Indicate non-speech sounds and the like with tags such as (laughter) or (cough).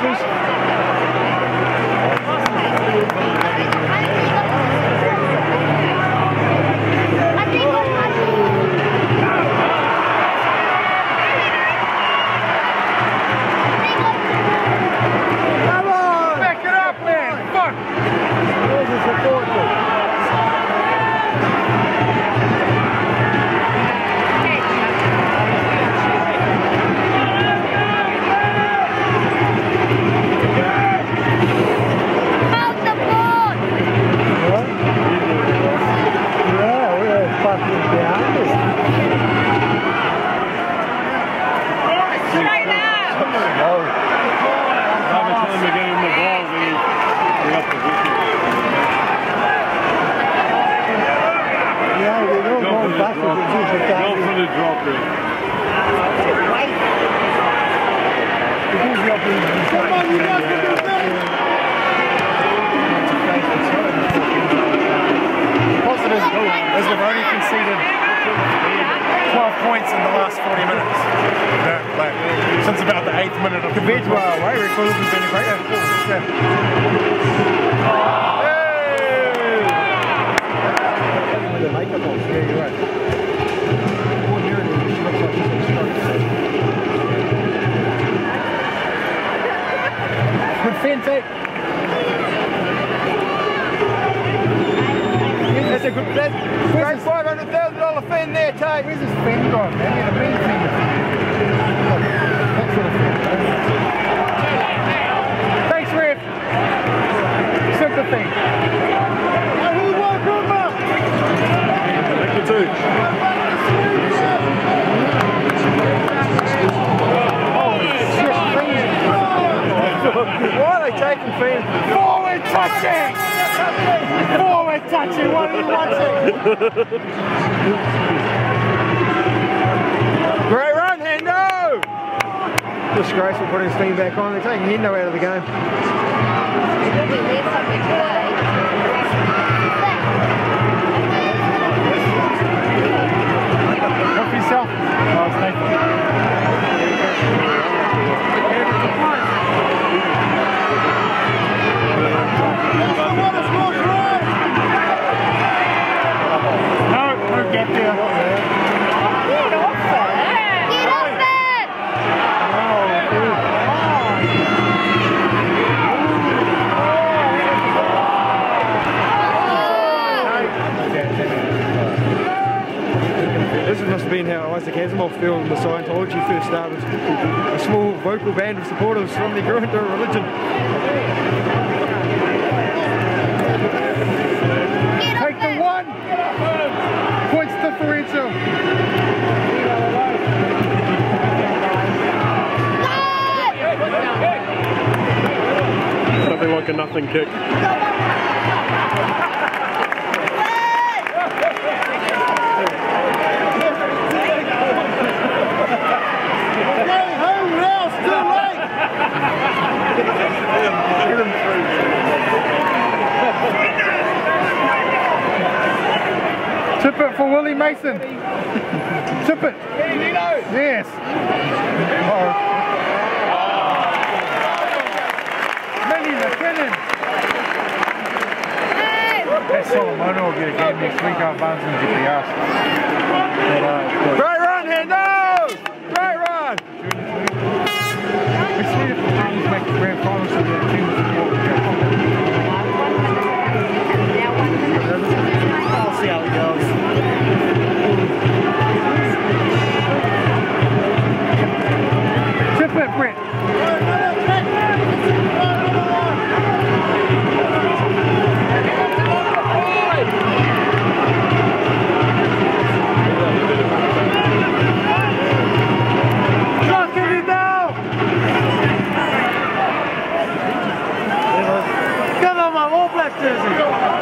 Texas. drop in. Go they've only conceded 12 points in the last 40 minutes. Since about the 8th minute been great. Yeah, you're right. Good. That's a good, that's great $500,000 fin there, Tate. Where's this fin gone, man? Yeah, the main fin. That sort of fin. Thanks, Riff. Sympathy. Thank you too. (laughs) Why are taking fin? Forward touching! Forward touching! What are you watching? Great run, Hendo! Disgraceful putting his team back on. They're taking Hendo out of the game. How Isaac Asimov when the Scientology first started. A small vocal band of supporters from the into a religion. Take the one! Points differential. Nothing like a nothing kick. It for Willie Mason. Tip it. Yes. Uh-oh. Millie McKinnon. That Solomon will get a game next week. Our Barnes and get the ass. Great run, Hendo! Come on,